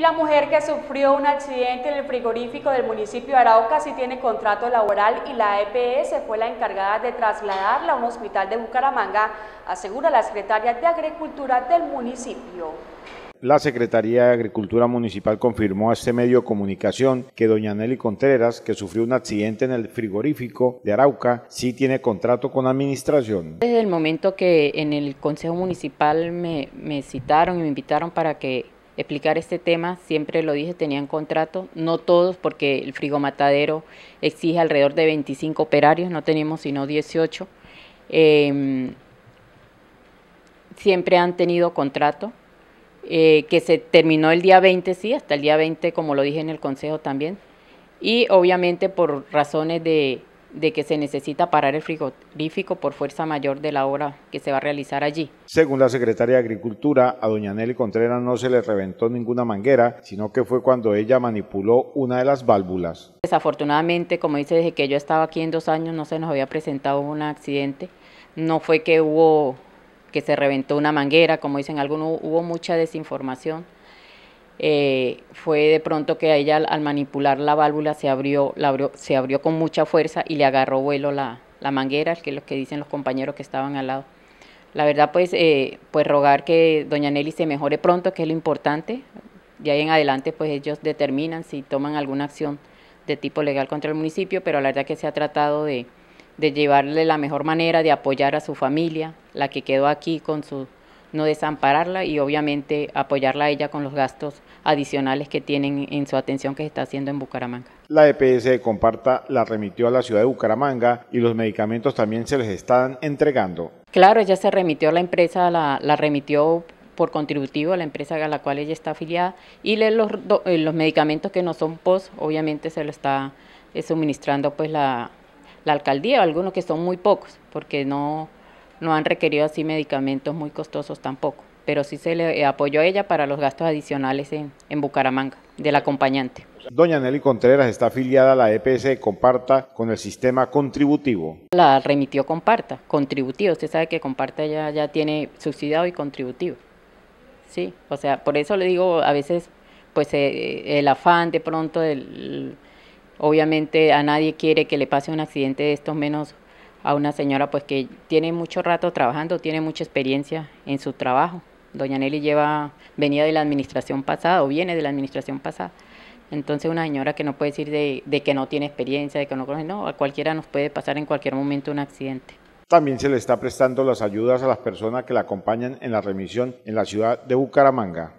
Y la mujer que sufrió un accidente en el frigorífico del municipio de Arauca sí tiene contrato laboral y la EPS fue la encargada de trasladarla a un hospital de Bucaramanga, asegura la secretaria de Agricultura del municipio. La Secretaría de Agricultura Municipal confirmó a este medio de comunicación que doña Nelly Contreras, que sufrió un accidente en el frigorífico de Arauca, sí tiene contrato con administración. Desde el momento que en el Consejo Municipal me, me citaron y me invitaron para que explicar este tema, siempre lo dije, tenían contrato, no todos porque el frigomatadero exige alrededor de 25 operarios, no tenemos sino 18. Em, siempre han tenido contrato, eh, que se terminó el día 20, sí, hasta el día 20, como lo dije en el Consejo también, y obviamente por razones de de que se necesita parar el frigorífico por fuerza mayor de la obra que se va a realizar allí. Según la secretaria de Agricultura, a doña Nelly Contreras no se le reventó ninguna manguera, sino que fue cuando ella manipuló una de las válvulas. Desafortunadamente, como dice, desde que yo estaba aquí en dos años no se nos había presentado un accidente. No fue que hubo que se reventó una manguera, como dicen algunos, hubo mucha desinformación eh, fue de pronto que a ella al manipular la válvula se abrió, la abrió, se abrió con mucha fuerza y le agarró vuelo la, la, manguera, que es lo que dicen los compañeros que estaban al lado. La verdad, pues, eh, pues rogar que doña Nelly se mejore pronto, que es lo importante. De ahí en adelante, pues ellos determinan si toman alguna acción de tipo legal contra el municipio, pero la verdad que se ha tratado de, de llevarle la mejor manera, de apoyar a su familia, la que quedó aquí con su no desampararla y obviamente apoyarla a ella con los gastos adicionales que tienen en su atención que se está haciendo en Bucaramanga. La EPS de Comparta la remitió a la ciudad de Bucaramanga y los medicamentos también se les están entregando. Claro, ella se remitió a la empresa, la, remitió por contributivo a la empresa a la cual ella está afiliada y los, eh, los medicamentos que no son POS, obviamente se lo está eh, suministrando pues la, la alcaldía, algunos que son muy pocos, porque no no han requerido así medicamentos muy costosos tampoco, pero sí se le apoyó a ella para los gastos adicionales en, en Bucaramanga, del acompañante. Doña Nelly Contreras está afiliada a la EPS Comparta con el sistema contributivo. La remitió Comparta, contributivo. Usted sabe que Comparta ya, ya tiene subsidiado y contributivo. Sí, o sea, por eso le digo a veces, pues eh, el afán de pronto, obviamente a nadie quiere que le pase un accidente de estos menos a una señora pues que tiene mucho rato trabajando, tiene mucha experiencia en su trabajo. Doña Nelly lleva, venía de la administración pasada o viene de la administración pasada. Entonces una señora que no puede decir de, de que no tiene experiencia, de que no conoce, no, a cualquiera nos puede pasar en cualquier momento un accidente. También se le está prestando las ayudas a las personas que la acompañan en la remisión en la ciudad de Bucaramanga.